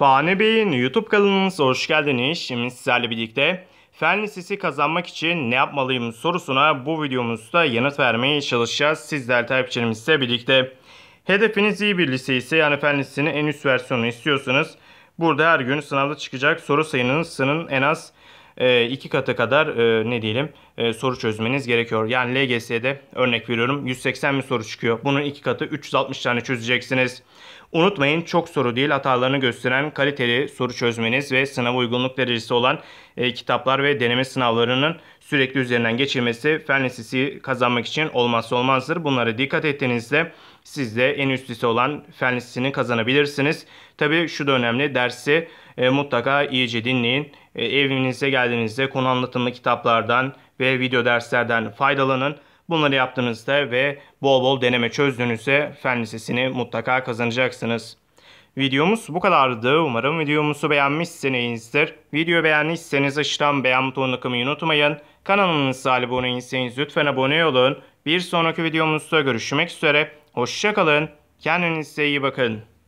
Fani Bey'in YouTube kanalımıza hoş geldiniz. Şimdi sizlerle birlikte Fen Lisesi kazanmak için ne yapmalıyım sorusuna bu videomuzda yanıt vermeye çalışacağız. Sizler takipçilerimizle birlikte. Hedefiniz iyi bir lise ise yani Fen Lisesi'nin en üst versiyonunu istiyorsanız burada her gün sınavda çıkacak soru sayınızın en az iki katı kadar e, ne diyelim e, soru çözmeniz gerekiyor. Yani LGS'de örnek veriyorum 180 mi soru çıkıyor. Bunun iki katı 360 tane çözeceksiniz. Unutmayın çok soru değil hatalarını gösteren kaliteli soru çözmeniz ve sınav uygunluk derecesi olan e, kitaplar ve deneme sınavlarının sürekli üzerinden geçirmesi fen lisesi kazanmak için olmazsa olmazdır. Bunlara dikkat ettiğinizde siz de en üst lise olan fen lisesini kazanabilirsiniz. Tabi şu da önemli dersi e, mutlaka iyice dinleyin. E, evinize geldiğinizde konu anlatımlı kitaplardan ve video derslerden faydalanın. Bunları yaptığınızda ve bol bol deneme çözdüğünüzde fen lisesini mutlaka kazanacaksınız. Videomuz bu kadardı. Umarım videomuzu beğenmişsinizdir. Video beğendiyseniz aşağıdan beğen butonuna kılmayı unutmayın. Kanalımıza abone değilseniz lütfen abone olun. Bir sonraki videomuzda görüşmek üzere. Hoşçakalın. Kendinize iyi bakın.